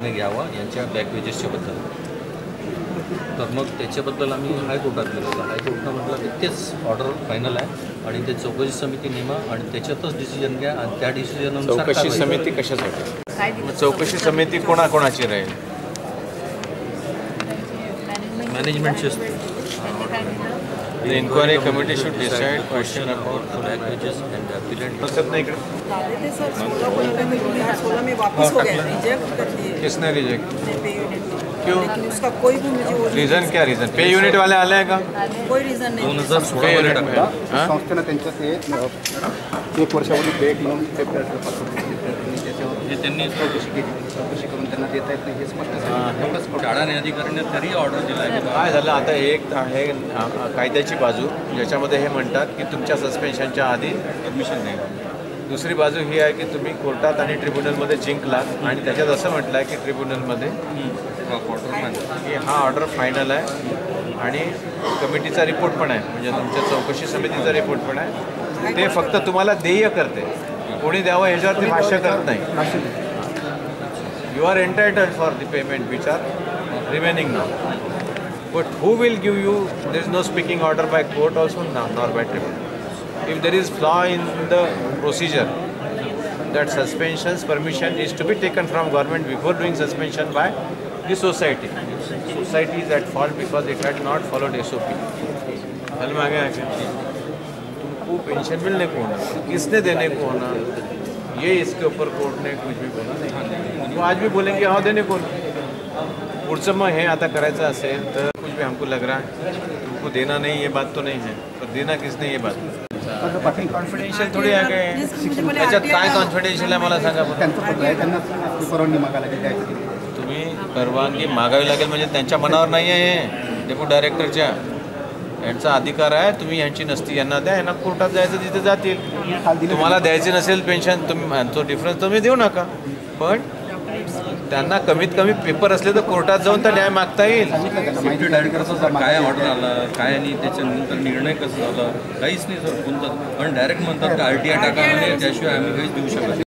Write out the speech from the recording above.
निर्णय घ्यावा यांच्या बॅकवेजेसच्या बद्दल तर मग त्याच्याबद्दल आम्ही हायकोर्टात गेलो. होतो हायकोर्टानं म्हटलं की तेच ऑर्डर फायनल आहे आणि ते चौकशी समिती नेमा आणि त्याच्यातच डिसिजन घ्या आणि त्या डिसिजननुसार चौकशी समिती कशासाठी? चौकशी समिती कोणाकोणाची राहील? मॅनेजमेंटची असते. The inquiry committee should decide question about packages and appealant. हाँ, किसने रिजेक्ट क्यों? उसका कोई भी मुझे रीजन क्या रीजन पे यूनिट वाले आ जाएगा। कोई रीजन नाही सोलह यूनिट संस्थेनं त्यांच्या एक वर्ष पे एक हे त्यांनी चौकशी केली चौकशी करून त्यांना देता येत नाही हे स्पष्ट झालं. एवढंच स्पष्ट. शाळा आणि अधिकाऱ्यांनी तरी ऑर्डर दिला आहे. काय झालं? आता एक आहे कायद्याची बाजू. ज्याच्यामध्ये हे म्हणतात की तुमच्या सस्पेन्शनच्या आधी परमिशन नाही दुसरी बाजू ही आहे की तुम्ही कोर्टात आणि ट्रिब्युनलमध्ये जिंकलात आणि त्याच्यात असं म्हटलं आहे की ट्रिब्युनलमध्ये की हा ऑर्डर फायनल आहे. आणि कमिटीचा रिपोर्ट पण आहे. म्हणजे तुमच्या चौकशी समितीचा रिपोर्ट पण आहे. ते फक्त तुम्हाला देय करते. कोणी द्यावं ह्याच्यावर ते भाष्य करत नाही you are entitled for the payment which are remaining now. But who will give you, there is no speaking order by court also no, nor by tribunal. If there is flaw in the procedure, that suspension's permission is to be taken from government before doing suspension by the society. Society is at fault because it had not followed SOP. तुमको pension मिलने को होना किसने देने को होना ये इसके ऊपर कोर्ट ने कुछ भी बोला नहीं। तो आज भी बोलेंगे हाँ देने को पुढचं मग हे आता करायचं असेल तर कुछ भी हमको लग रहा है। तुमको देना नहीं ये बात तो नहीं है। पर देना किसने ये बात? कॉन्फिडेन्शियल थोडी आहे काय म्हणजे त्याच्यात काय कॉन्फिडेन्शियल आहे मला सांगा परवानगी मागायला ते. तुम्ही परवानगी मागावी लागेल म्हणजे त्यांच्या मनावर नाही आहे हे डेप्युटी डायरेक्टरच्या. यांचा अधिकार आहे तुम्ही यांची नसती यांना द्या यांना कोर्टात जायचं तिथे जातील. तुम्हाला द्यायचे नसेल पेन्शन तुम्ही तो डिफरन्स तुम्ही देऊ नका. पण त्यांना कमीत कमी पेपर असले तर कोर्टात जाऊन तर न्याय मागता येईल. माहिती डायरेक्टरचा काय ऑर्डर आला काय आणि त्याच्यानंतर निर्णय कसा झाला? काहीच नाही सर. कोणतं पण डायरेक्ट म्हणतात का आर टी आय टाका म्हणजे त्याशिवाय आम्ही काहीच देऊ शकत नाही.